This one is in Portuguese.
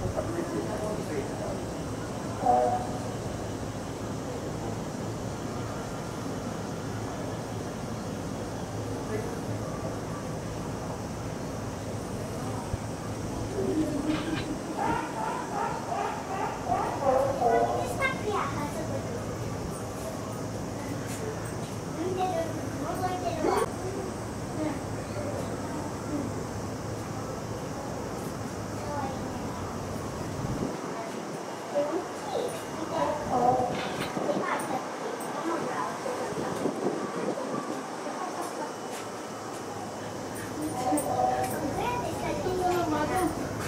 a